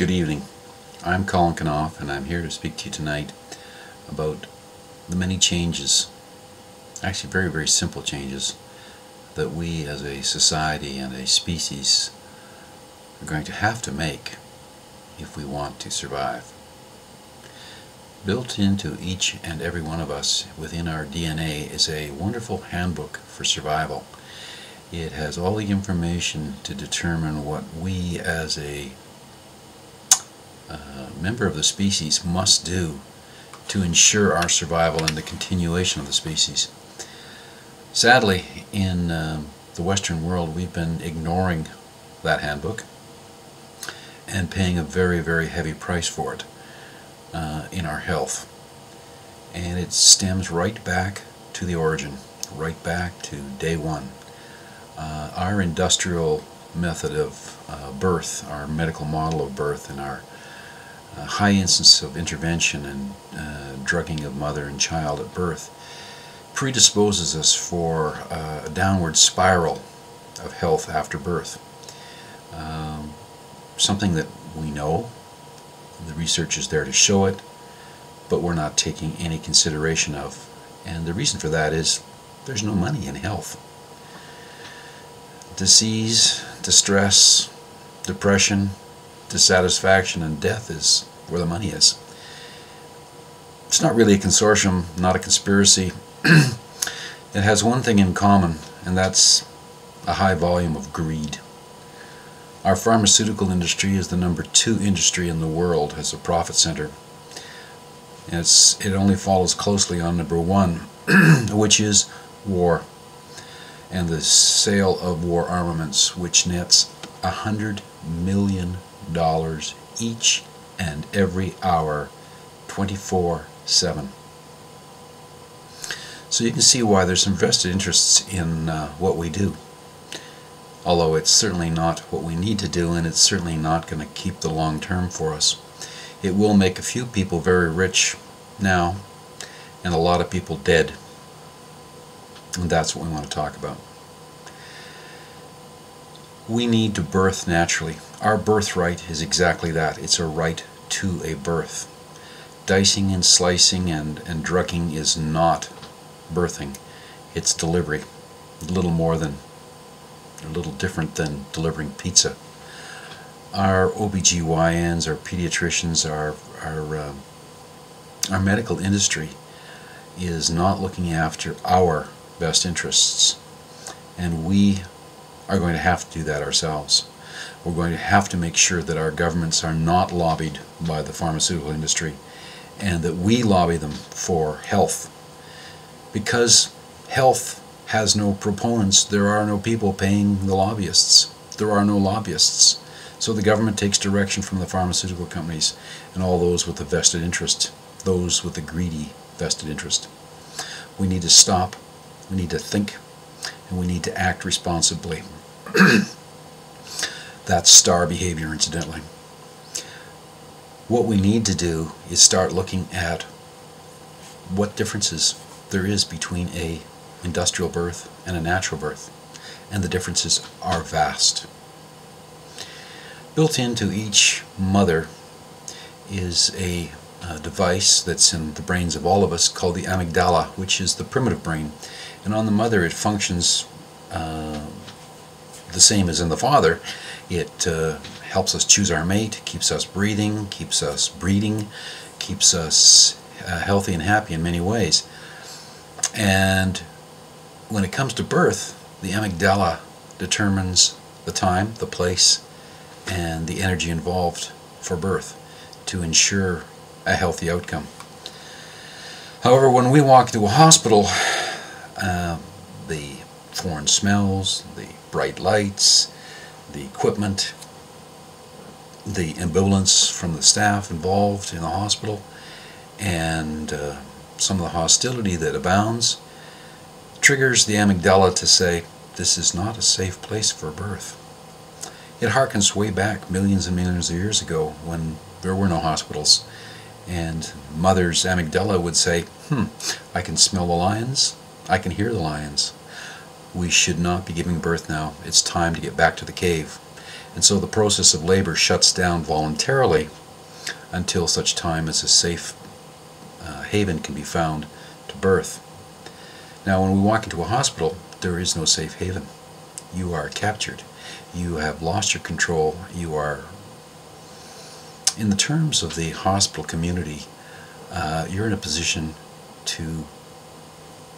Good evening. I'm Colin Knauf and I'm here to speak to you tonight about the many changes, actually very very simple changes, that we as a society and a species are going to have to make if we want to survive. Built into each and every one of us within our DNA is a wonderful handbook for survival. It has all the information to determine what we as a member of the species must do to ensure our survival and the continuation of the species. Sadly, in uh, the Western world, we've been ignoring that handbook and paying a very, very heavy price for it uh, in our health. And it stems right back to the origin, right back to day one. Uh, our industrial method of uh, birth, our medical model of birth, and our uh, high instance of intervention and uh, drugging of mother and child at birth predisposes us for uh, a downward spiral of health after birth. Um, something that we know, the research is there to show it, but we're not taking any consideration of. And the reason for that is there's no money in health. Disease, distress, depression, dissatisfaction, and death is where the money is. It's not really a consortium, not a conspiracy. it has one thing in common, and that's a high volume of greed. Our pharmaceutical industry is the number two industry in the world as a profit center. It's, it only follows closely on number one, which is war and the sale of war armaments, which nets a hundred million dollars each and every hour 24 7 so you can see why there's some vested interests in uh, what we do. Although it's certainly not what we need to do and it's certainly not going to keep the long term for us. It will make a few people very rich now and a lot of people dead. And that's what we want to talk about we need to birth naturally. Our birthright is exactly that. It's a right to a birth. Dicing and slicing and, and drugging is not birthing. It's delivery. A little more than, a little different than delivering pizza. Our OBGYNs, our pediatricians, our, our, uh, our medical industry is not looking after our best interests. And we are going to have to do that ourselves. We're going to have to make sure that our governments are not lobbied by the pharmaceutical industry and that we lobby them for health. Because health has no proponents, there are no people paying the lobbyists. There are no lobbyists. So the government takes direction from the pharmaceutical companies and all those with a vested interest, those with a greedy vested interest. We need to stop, we need to think, and we need to act responsibly. That's star behavior, incidentally. What we need to do is start looking at what differences there is between a industrial birth and a natural birth. And the differences are vast. Built into each mother is a, a device that's in the brains of all of us called the amygdala, which is the primitive brain. And on the mother it functions uh, the same as in the father. It uh, helps us choose our mate, keeps us breathing, keeps us breeding, keeps us uh, healthy and happy in many ways. And when it comes to birth, the amygdala determines the time, the place, and the energy involved for birth to ensure a healthy outcome. However, when we walk into a hospital, uh, the foreign smells, the bright lights, the equipment, the ambivalence from the staff involved in the hospital, and uh, some of the hostility that abounds triggers the amygdala to say, this is not a safe place for birth. It harkens way back millions and millions of years ago when there were no hospitals and mother's amygdala would say, hmm, I can smell the lions, I can hear the lions, we should not be giving birth now. It's time to get back to the cave. And so the process of labor shuts down voluntarily until such time as a safe uh, haven can be found to birth. Now, when we walk into a hospital, there is no safe haven. You are captured. You have lost your control. You are, in the terms of the hospital community, uh, you're in a position to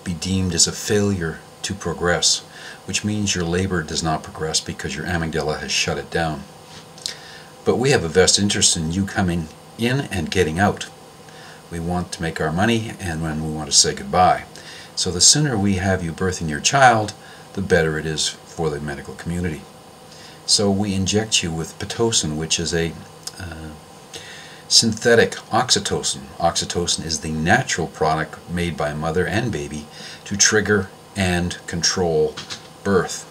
be deemed as a failure to progress, which means your labor does not progress because your amygdala has shut it down. But we have a vested interest in you coming in and getting out. We want to make our money and when we want to say goodbye. So the sooner we have you birthing your child, the better it is for the medical community. So we inject you with Pitocin, which is a uh, synthetic oxytocin. Oxytocin is the natural product made by mother and baby to trigger and control birth.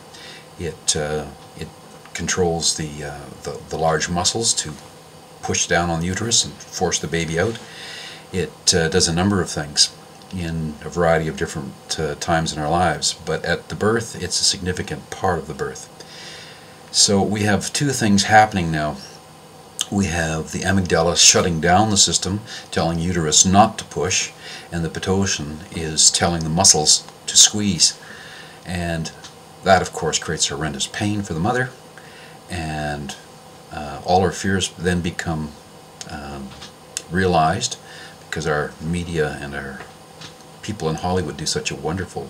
It uh, it controls the, uh, the the large muscles to push down on the uterus and force the baby out. It uh, does a number of things in a variety of different uh, times in our lives, but at the birth, it's a significant part of the birth. So we have two things happening now. We have the amygdala shutting down the system, telling uterus not to push, and the pitocin is telling the muscles to squeeze. And that, of course, creates horrendous pain for the mother, and uh, all her fears then become um, realized because our media and our people in Hollywood do such a wonderful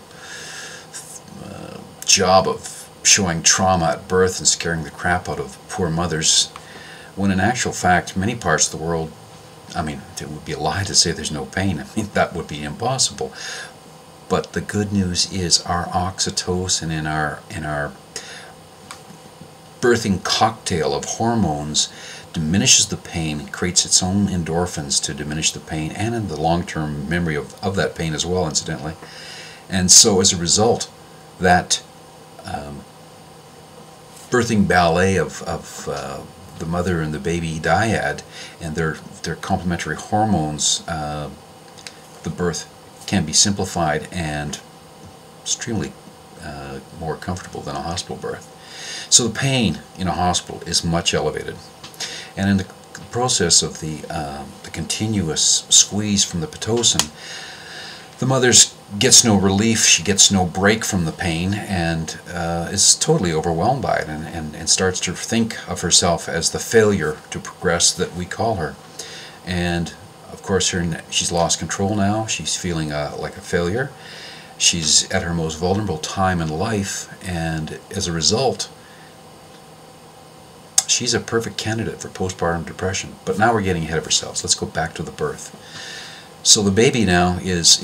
uh, job of showing trauma at birth and scaring the crap out of poor mothers, when in actual fact, many parts of the world, I mean, it would be a lie to say there's no pain. I mean, that would be impossible. But the good news is our oxytocin in our in our birthing cocktail of hormones diminishes the pain, creates its own endorphins to diminish the pain, and in the long-term memory of, of that pain as well, incidentally. And so as a result, that um, birthing ballet of, of uh, the mother and the baby dyad and their, their complementary hormones, uh, the birth can be simplified and extremely uh, more comfortable than a hospital birth. So the pain in a hospital is much elevated. And in the process of the, uh, the continuous squeeze from the Pitocin, the mother gets no relief, she gets no break from the pain, and uh, is totally overwhelmed by it and, and, and starts to think of herself as the failure to progress that we call her. And of course, her, she's lost control now, she's feeling uh, like a failure. She's at her most vulnerable time in life, and as a result, she's a perfect candidate for postpartum depression. But now we're getting ahead of ourselves. Let's go back to the birth. So the baby now is